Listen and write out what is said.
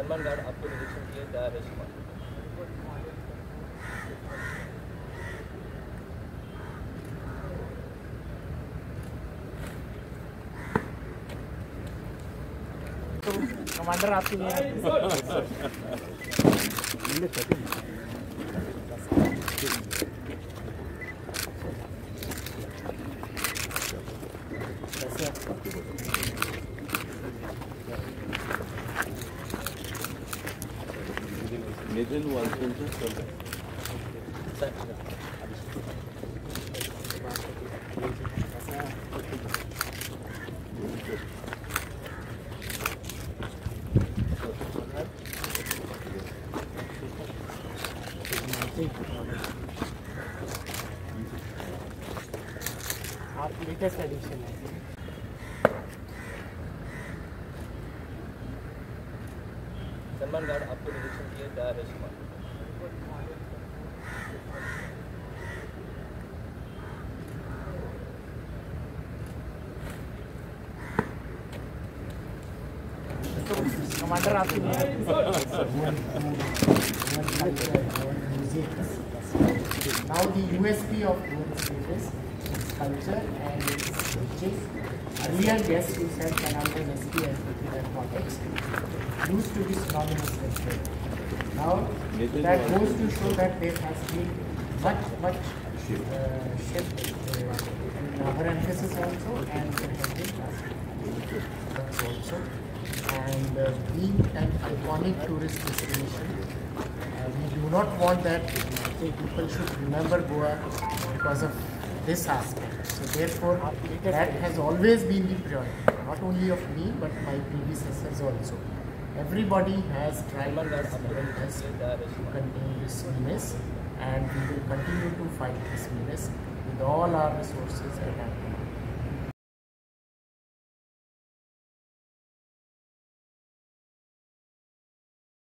Salman guard आपको निरीक्षण के लिए तैयार है तो कमांडर आपके लिए है। नितीन वालकेंचं सर आप लेटेस्ट एडिशन है। सलमान गार्ड आपको निरीक्षण के लिए तैयार है शुमार तो कमांडर आपके Now the USP of Goa State is its culture and its riches. Earlier guests who said Canada SP and used to be synonymous with trade. Now that goes to show that there has been much, much uh, shift in our emphasis also and there has been also. And uh, being an iconic tourist destination, uh, we do not want that people should remember Goa because of this aspect. So therefore, that has always been the priority, not only of me but my predecessors also. Everybody has trial and error test to contain this menace, and we will continue to fight this menace with all our resources at our command.